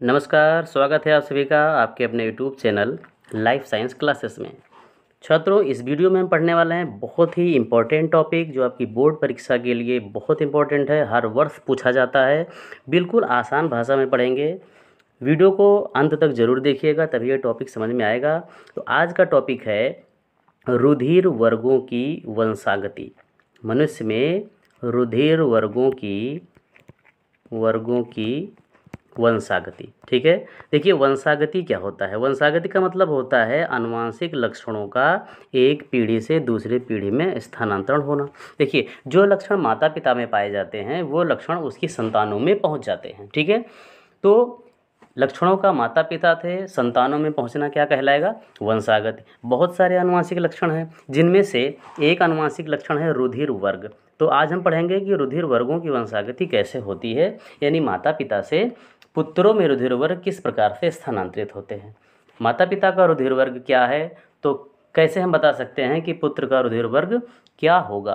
नमस्कार, स्वागत है आप सभी का आपके अपने YouTube channel Life Science classes में। छात्रों, इस वीडियो में हम पढ़ने वाले हैं बहुत ही इम्पोर्टेंट टॉपिक जो आपकी बोर्ड परीक्षा के लिए बहुत इम्पोर्टेंट है, हर वर्ष पूछा जाता है। बिल्कुल आसान भाषा में पढ़ेंगे। वीडियो को अंत तक ज़रूर देखिएगा, तभी ये टॉपिक समझ में आएगा। तो आज का टॉपिक है रुधिर वर्गों की वंशागति। मनुष्य में रुधिर वर्गों की वर्गों की वंशागति, ठीक है? देखिए, वंशागति क्या होता है? वंशागति का मतलब होता है अनुवांशिक लक्षणों का एक पीढ़ी से दूसरे पीढ़ी में स्थानांतरण होना। देखिए, जो लक्षण माता पिता में पाए जाते हैं, वो लक्षण उसकी संतानों में पहुँच जाते हैं, ठीक है? तो लक्षणों का माता पिता थे, संतानों में पहुँचना क्या कहलाएगा? वंशागति। बहुत सारे अनुवांशिक लक्षण हैं, जिनमें से एक अनुवांशिक लक्षण है रुधिर वर्ग तो आज हम पढ़ेंगे कि रुधिर वर्गों की वंशागति कैसे होती है, यानी माता पिता से पुत्रों में रुधिर वर्ग किस प्रकार से स्थानांतरित होते हैं? माता पिता का रुधिर वर्ग क्या है? तो कैसे हम बता सकते हैं कि पुत्र का रुधिर वर्ग क्या होगा?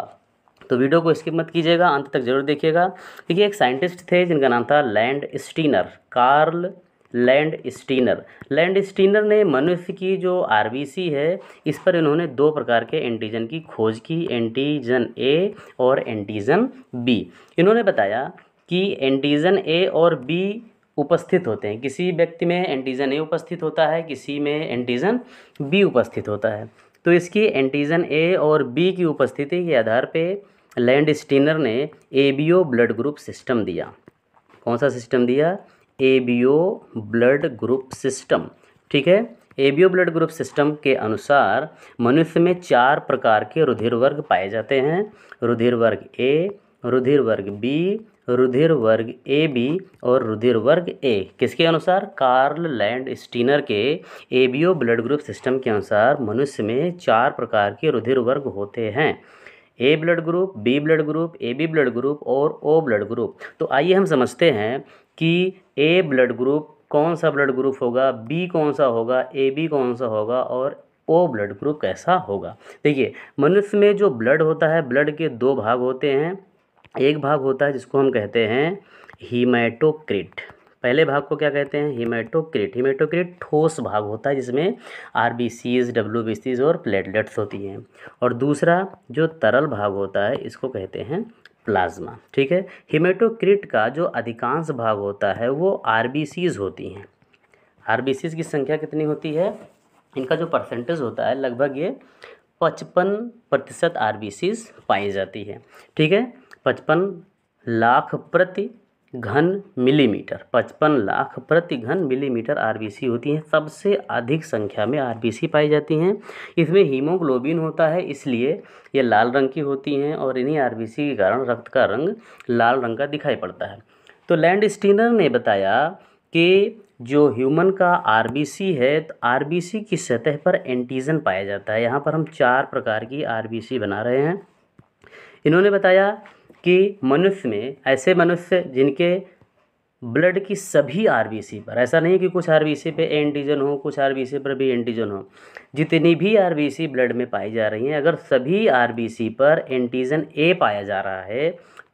तो वीडियो को स्किप मत कीजिएगा, अंत तक ज़रूर देखिएगा। देखिए, एक साइंटिस्ट थे जिनका नाम था Landsteiner, Karl Landsteiner. Landsteiner ने मनुष्य की जो आरबीसी है, इस पर इन्होंने दो प्रकार के एंटीजन की खोज की, एंटीजन ए और एंटीजन बी। इन्होंने बताया कि एंटीजन ए और बी उपस्थित होते हैं। किसी व्यक्ति में एंटीजन ए उपस्थित होता है, किसी में एंटीजन बी उपस्थित होता है। तो इसकी एंटीजन ए और बी की उपस्थिति के आधार पे लैंड स्टीनर ने A B O blood group system दिया। कौन सा सिस्टम दिया? A B O blood group system ठीक है? A B O blood group system के अनुसार मनुष्य में चार प्रकार के रुधिर वर्ग पाए जाते हैं। रुधिर वर्ग ए रुधिर वर्ग बी रुधिर वर्ग ए बी और रुधिर वर्ग ए। किसके अनुसार? कार्ल लैंड स्टीनर के A B O blood group system के अनुसार मनुष्य में चार प्रकार के रुधिर वर्ग होते हैं। A blood group, B blood group, A B blood group और ओ ब्लड ग्रुप। तो आइए हम समझते हैं कि ए ब्लड ग्रुप कौन सा ब्लड ग्रुप होगा, बी कौन सा होगा, ए बी कौन सा होगा और ओ ब्लड ग्रुप कैसा होगा। देखिए, मनुष्य में जो ब्लड होता है, ब्लड के दो भाग होते हैं। एक भाग होता है जिसको हम कहते हैं हीमेटोक्रिट। पहले भाग को क्या कहते हैं? हीमेटोक्रिट। हीमेटोक्रिट ठोस भाग होता है जिसमें R B Cs W B Cs और प्लेटलेट्स होती हैं। और दूसरा जो तरल भाग होता है, इसको कहते हैं प्लाज्मा। ठीक है? हीमेटोक्रिट का जो अधिकांश भाग होता है, वो आर बी सीज होती हैं। आर बी सीज की संख्या कितनी होती है? इनका जो परसेंटेज होता है, लगभग ये पचपन प्रतिशत आर बी सीज पाई जाती है। ठीक है? पचपन लाख प्रति घन मिलीमीटर, पचपन लाख प्रति घन मिलीमीटर आरबीसी होती हैं। सबसे अधिक संख्या में आरबीसी पाई जाती हैं। इसमें हीमोग्लोबिन होता है, इसलिए ये लाल रंग की होती हैं और इन्हीं आरबीसी के कारण रक्त का रंग लाल रंग का दिखाई पड़ता है। तो लैंड स्टीनर ने बताया कि जो ह्यूमन का आरबीसी है तो आरबीसी की सतह पर एंटीजन पाया जाता है। यहाँ पर हम चार प्रकार की आरबीसी बना रहे हैं। इन्होंने बताया कि मनुष्य में, ऐसे मनुष्य जिनके ब्लड की सभी आरबीसी पर, ऐसा नहीं कि कुछ आरबीसी पे एंटीजन हो, कुछ आरबीसी पर भी एंटीजन हो, जितनी भी आरबीसी ब्लड में पाई जा रही हैं, अगर सभी आरबीसी पर एंटीजन ए पाया जा रहा है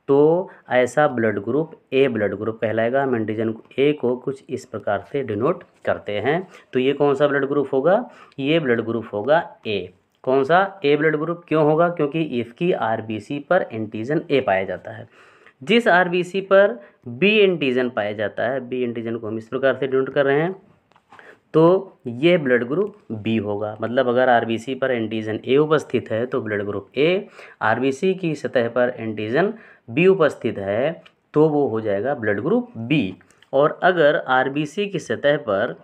तो ऐसा blood group A blood group कहलाएगा। हम एंटीजन ए को कुछ इस प्रकार से डिनोट करते हैं। तो ये कौन सा ब्लड ग्रुप होगा? ये ब्लड ग्रुप होगा ए कौन सा? ए ब्लड ग्रुप क्यों होगा? क्योंकि इसकी आरबीसी पर एंटीजन ए पाया जाता है। जिस आरबीसी पर बी एंटीजन पाया जाता है बी एंटीजन को हम इस प्रकार से डिनोट कर रहे हैं तो ये ब्लड ग्रुप बी होगा। मतलब अगर आरबीसी पर एंटीजन ए उपस्थित है तो ब्लड ग्रुप ए आरबीसी की सतह पर एंटीजन बी उपस्थित है तो वो हो जाएगा ब्लड ग्रुप बी और अगर आरबीसी की सतह पर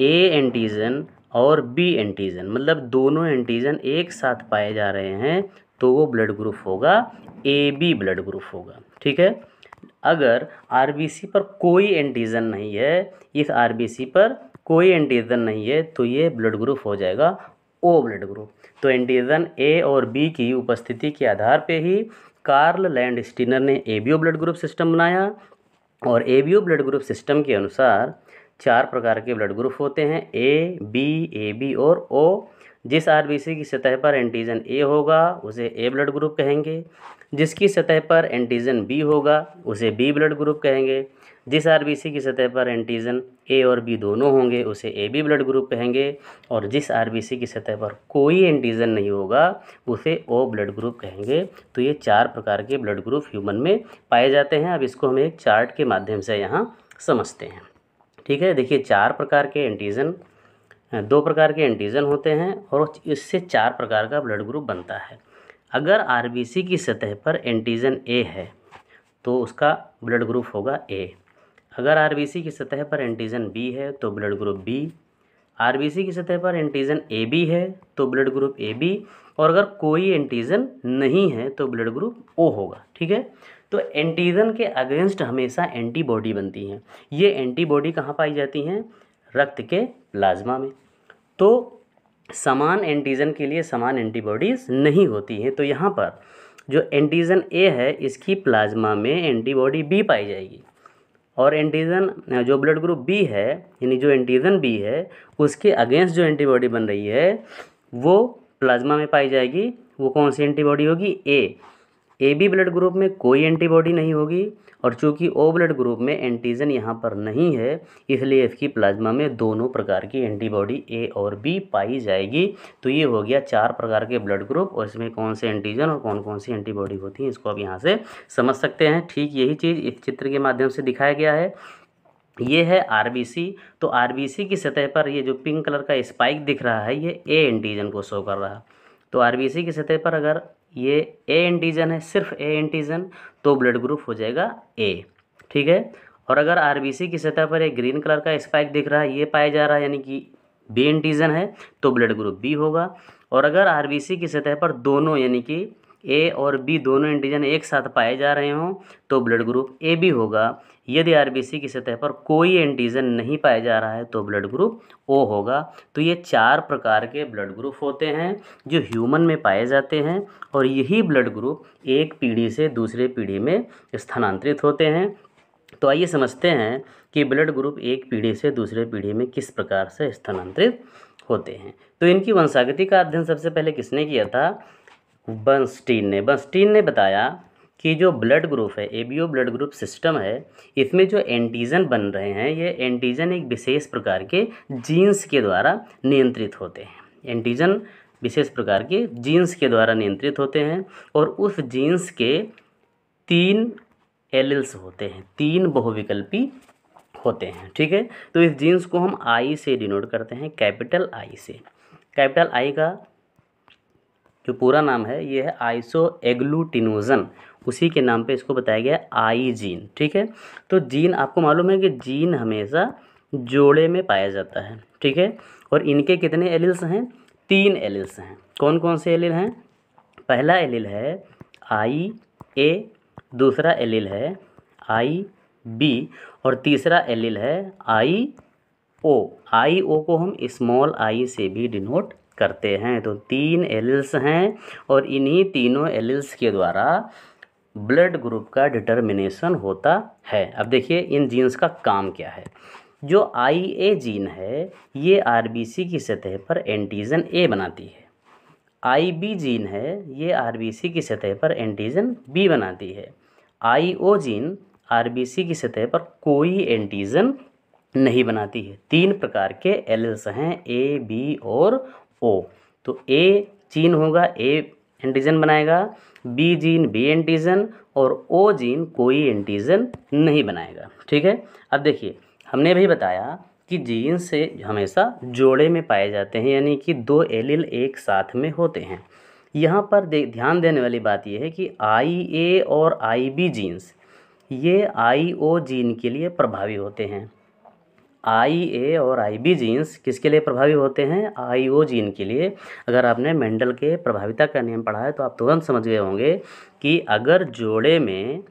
ए एंटीजन और बी एंटीजन मतलब दोनों एंटीजन एक साथ पाए जा रहे हैं तो वो ब्लड ग्रुप होगा ए बी ब्लड ग्रुप होगा, ठीक है? अगर आरबीसी पर कोई एंटीजन नहीं है, इस आरबीसी पर कोई एंटीजन नहीं है तो ये ब्लड ग्रुप हो जाएगा ओ ब्लड ग्रुप तो एंटीजन ए और बी की उपस्थिति के आधार पे ही कार्ल लैंड स्टीनर ने एबीओ ब्लड ग्रुप सिस्टम बनाया और एबीओ ब्लड ग्रुप सिस्टम के अनुसार चार प्रकार के ब्लड ग्रुप होते हैं ए बी ए बी और ओ जिस आरबीसी की सतह पर एंटीजन ए होगा, उसे ए ब्लड ग्रुप कहेंगे। जिसकी सतह पर एंटीजन बी होगा, उसे बी ब्लड ग्रुप कहेंगे। जिस आरबीसी की सतह पर एंटीजन ए और बी दोनों होंगे, उसे ए बी ब्लड ग्रुप कहेंगे। और जिस आरबीसी की सतह पर कोई एंटीजन नहीं होगा, उसे ओ ब्लड ग्रुप कहेंगे। तो ये चार प्रकार के ब्लड ग्रुप ह्यूमन में पाए जाते हैं। अब इसको हम एक चार्ट के माध्यम से यहाँ समझते हैं। ठीक है? देखिए, चार प्रकार के एंटीजन दो प्रकार के एंटीजन होते हैं और इससे चार प्रकार का ब्लड ग्रुप बनता है। अगर आरबीसी की सतह पर एंटीजन ए है तो उसका ब्लड ग्रुप होगा ए अगर आरबीसी की सतह पर एंटीजन बी है तो ब्लड ग्रुप बी आरबीसी की सतह पर एंटीजन ए बी है तो ब्लड ग्रुप ए बी और अगर कोई एंटीजन नहीं है तो ब्लड ग्रुप ओ होगा, ठीक है? तो एंटीजन के अगेंस्ट हमेशा एंटीबॉडी बनती हैं। ये एंटीबॉडी कहाँ पाई जाती हैं? रक्त के प्लाज्मा में। तो समान एंटीजन के लिए समान एंटीबॉडीज़ नहीं होती हैं। तो यहाँ पर जो एंटीजन ए है, इसकी प्लाज्मा में एंटीबॉडी बी पाई जाएगी। और एंटीजन जो ब्लड ग्रुप बी है, यानी जो एंटीजन बी है, उसके अगेंस्ट जो एंटीबॉडी बन रही है, वो प्लाज्मा में पाई जाएगी। वो कौन सी एंटीबॉडी होगी? A A B blood group में कोई एंटीबॉडी नहीं होगी और चूँकि ओ ब्लड ग्रुप में एंटीजन यहाँ पर नहीं है, इसलिए इसकी प्लाज्मा में दोनों प्रकार की एंटीबॉडी ए और बी पाई जाएगी। तो ये हो गया चार प्रकार के ब्लड ग्रुप और इसमें कौन से एंटीजन और कौन कौन सी एंटीबॉडी होती हैं, इसको आप यहाँ से समझ सकते हैं। ठीक, यही चीज़ इस चित्र के माध्यम से दिखाया गया है। ये है आरबीसी तो आरबीसी की सतह पर ये जो पिंक कलर का स्पाइक दिख रहा है, ये ए एंटीजन को शो कर रहा है। तो आरबीसी की सतह पर अगर ये ए एंटीजन है, सिर्फ़ ए एंटीजन तो ब्लड ग्रुप हो जाएगा ए ठीक है? और अगर आरबीसी की सतह पर एक ग्रीन कलर का स्पाइक दिख रहा है, ये पाया जा रहा है, यानी कि बी एंटीजन है तो ब्लड ग्रुप बी होगा। और अगर आरबीसी की सतह पर दोनों, यानी कि ए और बी दोनों एंटीजन एक साथ पाए जा रहे हों तो ब्लड ग्रुप ए बी होगा। यदि आरबीसी की सतह पर कोई एंटीजन नहीं पाया जा रहा है तो ब्लड ग्रुप ओ होगा। तो ये चार प्रकार के ब्लड ग्रुप होते हैं जो ह्यूमन में पाए जाते हैं और यही ब्लड ग्रुप एक पीढ़ी से दूसरे पीढ़ी में स्थानांतरित होते हैं। तो आइए समझते हैं कि ब्लड ग्रुप एक पीढ़ी से दूसरे पीढ़ी में किस प्रकार से स्थानांतरित होते हैं। तो इनकी वंशागति का अध्ययन सबसे पहले किसने किया था? बंस्टीन ने। बंस्टीन ने बताया कि जो ब्लड ग्रुप है एबीओ ब्लड ग्रुप सिस्टम है, इसमें जो एंटीजन बन रहे हैं, ये एंटीजन एक विशेष प्रकार के जीन्स के द्वारा नियंत्रित होते हैं। एंटीजन विशेष प्रकार के जीन्स के द्वारा नियंत्रित होते हैं और उस जीन्स के तीन एलिल्स होते हैं, तीन बहुविकल्पी होते हैं, ठीक है? तो इस जीन्स को हम आई से डिनोट करते हैं कैपिटल आई से। कैपिटल आई का जो पूरा नाम है, ये है आइसो एग्लूटिनोजन उसी के नाम पे इसको बताया गया आई जीन, ठीक है? तो जीन आपको मालूम है कि जीन हमेशा जोड़े में पाया जाता है, ठीक है? और इनके कितने एलिल्स हैं? तीन एलिल्स हैं। कौन कौन से एलिल हैं? पहला एलिल है आई ए, दूसरा एलिल है आई बी और तीसरा एलिल है आई ओ। आई ओ को हम स्मॉल आई से भी डिनोट करते हैं। तो तीन एलिल्स हैं और इन्हीं तीनों एलिल्स के द्वारा ब्लड ग्रुप का डिटर्मिनेशन होता है। अब देखिए, इन जीन्स का काम क्या है? जो आई ए जीन है, ये आर बी सी की सतह पर एंटीजन ए बनाती है। आई बी जीन है, ये आर बी सी की सतह पर एंटीजन बी बनाती है। I O gene R B C की सतह पर कोई एंटीजन नहीं बनाती है। तीन प्रकार के एलिल्स हैं ए बी और ओ तो ए जीन होगा ए एंटीजन बनाएगा बी जीन बी एंटीजन और ओ जीन कोई एंटीजन नहीं बनाएगा, ठीक है? अब देखिए, हमने भी बताया कि जीन से हमेशा जोड़े में पाए जाते हैं, यानी कि दो एलिल एक साथ में होते हैं। यहाँ पर दे, ध्यान देने वाली बात यह है कि आई ए और आई बी जीन्स, ये आई ओ जीन के लिए प्रभावी होते हैं। आई ए और आई बी जीन्स किसके लिए प्रभावी होते हैं? आई ओ जीन के लिए। अगर आपने मेंडल के प्रभाविता का नियम पढ़ा है तो आप तुरंत समझ गए होंगे कि अगर जोड़े में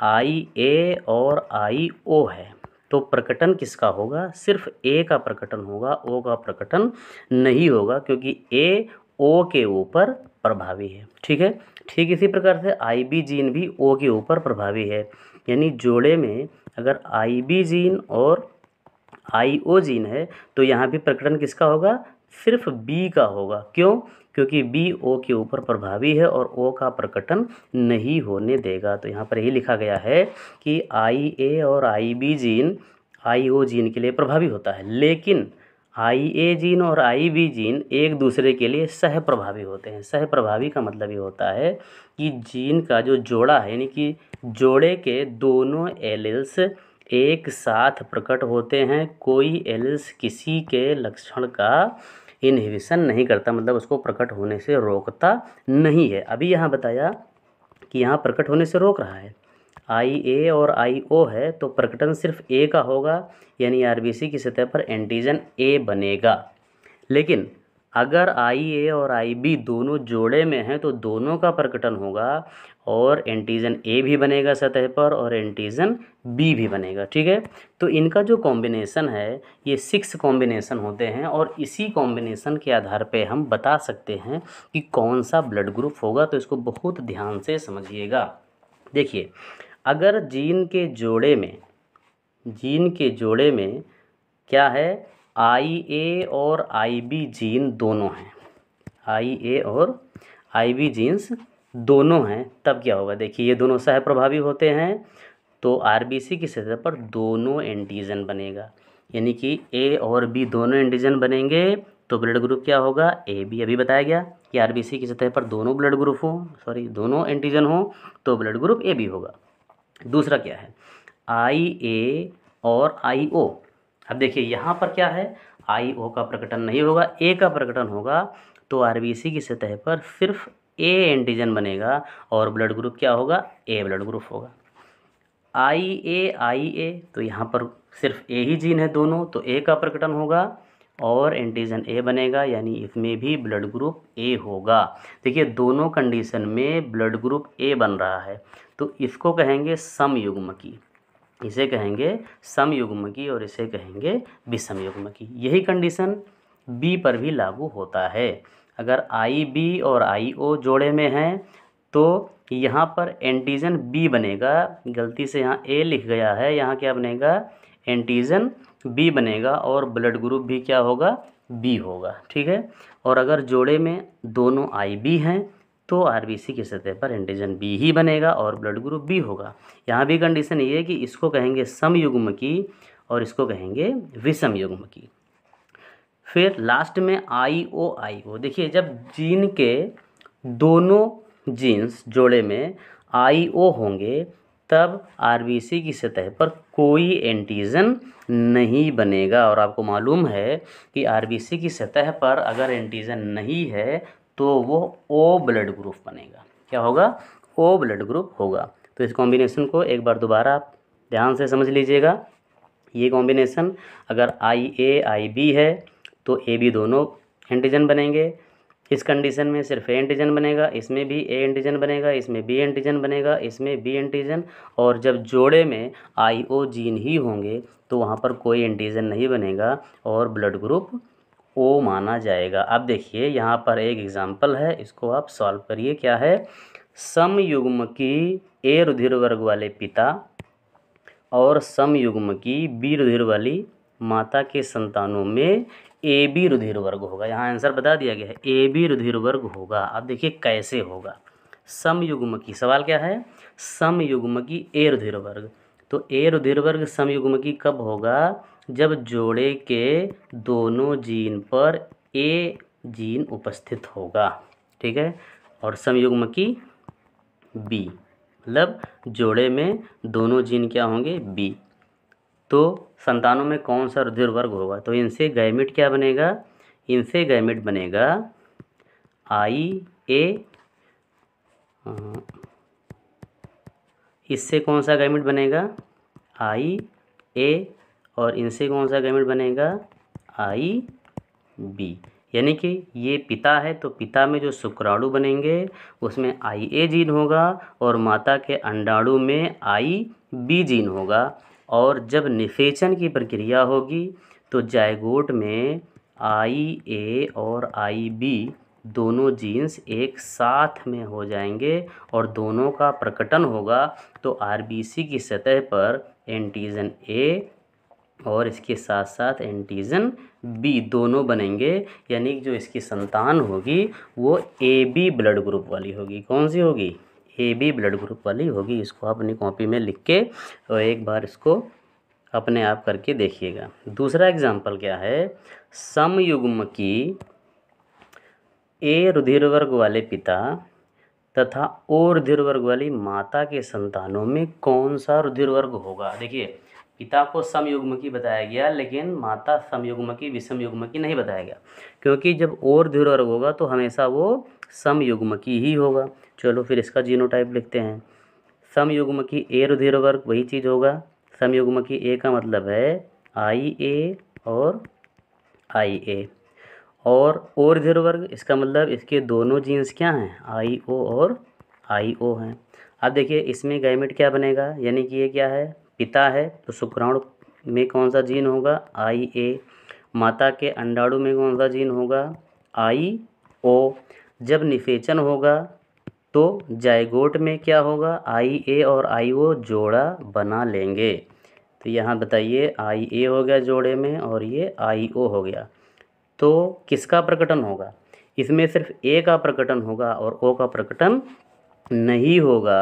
आई ए और आई ओ है तो प्रकटन किसका होगा? सिर्फ़ ए का प्रकटन होगा ओ का प्रकटन नहीं होगा, क्योंकि ए ओ के ऊपर प्रभावी है। ठीक है? ठीक इसी प्रकार से आई बी जीन भी ओ के ऊपर प्रभावी है। यानी जोड़े में अगर आई बी जीन और आई ओ जीन है तो यहाँ भी प्रकटन किसका होगा? सिर्फ़ बी का होगा। क्यों? क्योंकि बी ओ के ऊपर प्रभावी है और ओ का प्रकटन नहीं होने देगा। तो यहाँ पर यही लिखा गया है कि आई ए और I B gene I O gene के लिए प्रभावी होता है। लेकिन आई ए जीन और आई बी जीन एक दूसरे के लिए सह प्रभावी होते हैं। सह प्रभावी का मतलब ये होता है कि जीन का जो जोड़ा है, यानी कि जोड़े के दोनों एलिल्स एक साथ प्रकट होते हैं, कोई एलिल्स किसी के लक्षण का इनहिबिशन नहीं करता मतलब उसको प्रकट होने से रोकता नहीं है। अभी यहाँ बताया कि यहाँ प्रकट होने से रोक रहा है। आई ए और आई ओ है तो प्रकटन सिर्फ़ ए का होगा, यानी आरबीसी की सतह पर एंटीजन ए बनेगा। लेकिन अगर आई ए और आई बी दोनों जोड़े में हैं तो दोनों का प्रकटन होगा और एंटीजन ए भी बनेगा सतह पर और एंटीजन बी भी बनेगा, ठीक है? तो इनका जो कॉम्बिनेशन है, ये सिक्स कॉम्बिनेशन होते हैं और इसी कॉम्बिनेशन के आधार पे हम बता सकते हैं कि कौन सा ब्लड ग्रुप होगा तो इसको बहुत ध्यान से समझिएगा। देखिए, अगर जीन के जोड़े में जीन के जोड़े में क्या है? आई ए और आई बी जीन दोनों हैं। आई ए और आई बी जीन्स दोनों हैं, तब क्या होगा? देखिए, ये दोनों सह प्रभावी होते हैं तो आर बी सी की सतह पर दोनों एंटीजन बनेगा। यानी कि ए और बी दोनों एंटीजन बनेंगे तो ब्लड ग्रुप क्या होगा? ए बी अभी बताया गया कि आर बी सी की सतह पर दोनों ब्लड ग्रुप हों सॉरी दोनों एंटीजन हों तो ब्लड ग्रुप ए बी होगा। दूसरा क्या है? आई ए और आई ओ अब देखिए, यहाँ पर क्या है? आई ओ का प्रकटन नहीं होगा ए का प्रकटन होगा तो आर बी सी की सतह पर सिर्फ़ ए एंटीजन बनेगा और ब्लड ग्रुप क्या होगा? ए ब्लड ग्रुप होगा। आई ए आई ए तो यहाँ पर सिर्फ़ ए ही जीन है दोनों तो ए का प्रकटन होगा और एंटीजन ए बनेगा, यानी इसमें भी ब्लड ग्रुप ए होगा। देखिए, दोनों कंडीशन में ब्लड ग्रुप ए बन रहा है तो इसको कहेंगे समयुग्मकी इसे कहेंगे समयुग्मकी और इसे कहेंगे विषमयुग्मकी यही कंडीशन बी पर भी लागू होता है। अगर आई बी और आई ओ जोड़े में हैं तो यहाँ पर एंटीजन बी बनेगा। गलती से यहाँ ए लिख गया है, यहाँ क्या बनेगा? एंटीजन बी बनेगा और ब्लड ग्रुप भी क्या होगा? बी होगा, ठीक है? और अगर जोड़े में दोनों आई बी हैं तो आरबीसी की सतह पर एंटीजन बी ही बनेगा और ब्लड ग्रुप बी होगा। यहाँ भी कंडीशन ये है कि इसको कहेंगे समयुग्म की और इसको कहेंगे विषम युग्म की। फिर लास्ट में आई ओ आई ओ देखिए, जब जीन के दोनों जीन्स जोड़े में आई ओ होंगे, तब आरबीसी की सतह पर कोई एंटीजन नहीं बनेगा। और आपको मालूम है कि आरबीसी की सतह पर अगर एंटीजन नहीं है तो वो ओ ब्लड ग्रुप बनेगा। क्या होगा? ओ ब्लड ग्रुप होगा। तो इस कॉम्बिनेशन को एक बार दोबारा आप ध्यान से समझ लीजिएगा। ये कॉम्बिनेशन अगर आई ए आई बी है तो ए बी दोनों एंटीजन बनेंगे। इस कंडीशन में सिर्फ़ ए एंटीजन बनेगा, इसमें भी ए एंटीजन बनेगा, इसमें बी एंटीजन बनेगा, इसमें बी एंटीजन और जब जोड़े में आई ओ जीन ही होंगे तो वहाँ पर कोई एंटीजन नहीं बनेगा और ब्लड ग्रुप ओ माना जाएगा। अब देखिए, यहाँ पर एक एग्ज़ाम्पल है, इसको आप सॉल्व करिए। क्या है? समयुग्म की ए रुधिर वर्ग वाले पिता और समयुग्म की बी रुधिर वाली माता के संतानों में ए बी रुधिर वर्ग होगा। यहाँ आंसर बता दिया गया है, ए बी रुधिर वर्ग होगा। अब देखिए, कैसे होगा? समयुग्म की सवाल क्या है? समयुग्म की ए रुधिर वर्ग तो ए रुधिर वर्ग समयुग्म की कब होगा? जब जोड़े के दोनों जीन पर ए जीन उपस्थित होगा, ठीक है? और समयुग्म की बी। मतलब जोड़े में दोनों जीन क्या होंगे? बी। तो संतानों में कौन सा रुधिर वर्ग होगा? तो इनसे गैमिट क्या बनेगा? इनसे गैमिट बनेगा आई ए इससे कौन सा गैमिट बनेगा? आई ए और इनसे कौन सा गैमेट बनेगा? आई बी यानी कि ये पिता है तो पिता में जो शुक्राणु बनेंगे, उसमें आई ए जीन होगा और माता के अंडाणु में आई बी जीन होगा। और जब निफेचन की प्रक्रिया होगी तो जायगोट में आई ए और आई बी दोनों जीन्स एक साथ में हो जाएँगे और दोनों का प्रकटन होगा। तो आरबीसी की सतह पर एंटीजन ए और इसके साथ साथ एंटीजन बी दोनों बनेंगे, यानी जो इसकी संतान होगी वो ए बी ब्लड ग्रुप वाली होगी। कौन सी होगी? ए बी ब्लड ग्रुप वाली होगी। इसको आप अपनी कॉपी में लिख के और एक बार इसको अपने आप करके देखिएगा। दूसरा एग्ज़ाम्पल क्या है? समयुग्म की ए रुधिर वर्ग वाले पिता तथा ओ रुधिर वर्ग वाली माता के संतानों में कौन सा रुधिर वर्ग होगा? देखिए पिता को समयुग्म की बताया गया, लेकिन माता समयुग्म की विषम युग्म की नहीं बताया गया। क्योंकि जब और रुधिर वर्ग होगा तो हमेशा वो समयुग्म की ही होगा। चलो फिर इसका जीनोटाइप लिखते हैं। समयुग्म की ए रुधिर वर्ग, वही चीज़ होगा। समयुग्म की ए का मतलब है आई ए और आई ए। और और ऊर्ध्व वर्ग, इसका मतलब इसके दोनों जीन्स क्या हैं? आई ओ और आई ओ हैं। अब देखिए, इसमें गैमेट क्या बनेगा? यानी कि ये क्या है? पिता है तो शुक्राणु में कौन सा जीन होगा? आई, ए। माता के अंडाणु में कौन सा जीन होगा? आई, ओ। जब निषेचन होगा तो जायगोट में क्या होगा? आई, ए और आई, ओ जोड़ा बना लेंगे। तो यहाँ बताइए, आई, ए हो गया जोड़े में और ये आई, ओ हो गया। तो किसका प्रकटन होगा? इसमें सिर्फ़ ए का प्रकटन होगा और ओ का प्रकटन नहीं होगा।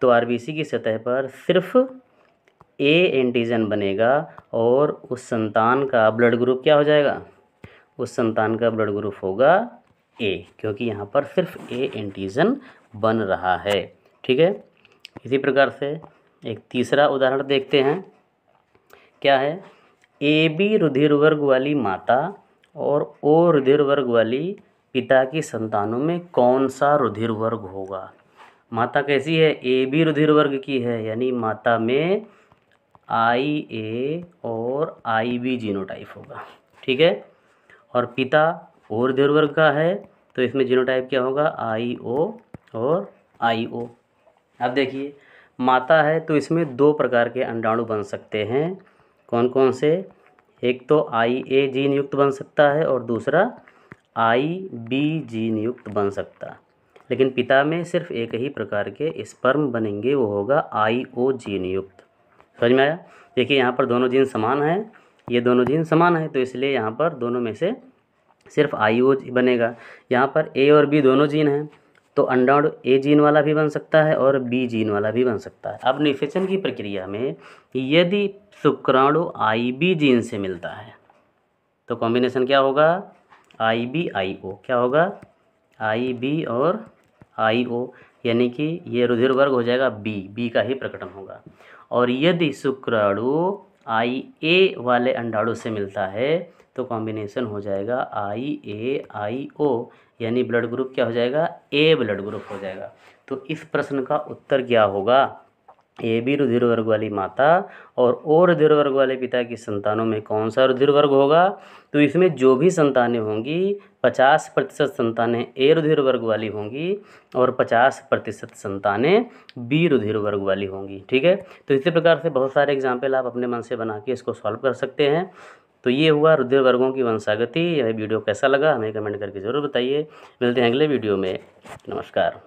तो आरबीसी की सतह पर सिर्फ़ ए एंटीजन बनेगा और उस संतान का ब्लड ग्रुप क्या हो जाएगा? उस संतान का ब्लड ग्रुप होगा ए क्योंकि यहाँ पर सिर्फ़ ए एंटीजन बन रहा है। ठीक है? इसी प्रकार से एक तीसरा उदाहरण देखते हैं। क्या है? ए बी रुधिर वर्ग वाली माता और ओ रुधिर वर्ग वाली पिता की संतानों में कौन सा रुधिर वर्ग होगा? माता कैसी है? ए बी रुधिर वर्ग की है, यानी माता में आई ए और आई बी जीनोटाइप होगा। ठीक है? और पिता और रुधिर वर्ग का है तो इसमें जीनोटाइप क्या होगा? आई ओ और आई ओ अब देखिए, माता है तो इसमें दो प्रकार के अंडाणु बन सकते हैं। कौन कौन से? एक तो आई ए जीन युक्त बन सकता है और दूसरा आई बी जीन युक्त बन सकता। लेकिन पिता में सिर्फ़ एक ही प्रकार के स्पर्म बनेंगे, वो होगा आई ओ जीन युक्त। समझ में आया? देखिए, यहाँ पर दोनों जीन समान हैं। ये दोनों जीन समान हैं तो इसलिए यहाँ पर दोनों में से सिर्फ़ आई ओ बनेगा। यहाँ पर ए और बी दोनों जीन हैं तो अंडाणु ए जीन वाला भी बन सकता है और बी जीन वाला भी बन सकता है। अब निषेचन की प्रक्रिया में यदि शुक्राणु आई बी जीन से मिलता है तो कॉम्बिनेशन क्या होगा? आई बी आई ओ क्या होगा? आई बी और आई ओ यानी कि ये रुधिर वर्ग हो जाएगा बी बी का ही प्रकटन होगा। और यदि शुक्राणु आई ए वाले अंडाणु से मिलता है तो कॉम्बिनेशन हो जाएगा आई ए आई ओ यानी ब्लड ग्रुप क्या हो जाएगा? ए ब्लड ग्रुप हो जाएगा। तो इस प्रश्न का उत्तर क्या होगा? ए बी रुधिर वर्ग वाली माता और ओ रुधिर वर्ग वाले पिता की संतानों में कौन सा रुधिर वर्ग होगा? तो इसमें जो भी संतानें होंगी पचास प्रतिशत संतानें ए रुधिर वर्ग वाली होंगी और पचास प्रतिशत संतानें बी रुधिर वर्ग वाली होंगी, ठीक है? तो इसी प्रकार से बहुत सारे एग्ज़ाम्पल आप अपने मन से बना के इसको सॉल्व कर सकते हैं। तो ये हुआ रुधिर वर्गों की वंशागति। यह वीडियो कैसा लगा हमें कमेंट करके ज़रूर बताइए। मिलते हैं अगले वीडियो में। नमस्कार।